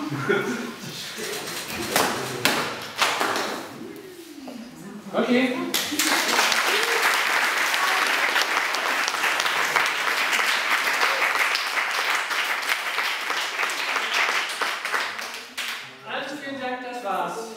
Okay. Also vielen Dank, das war's.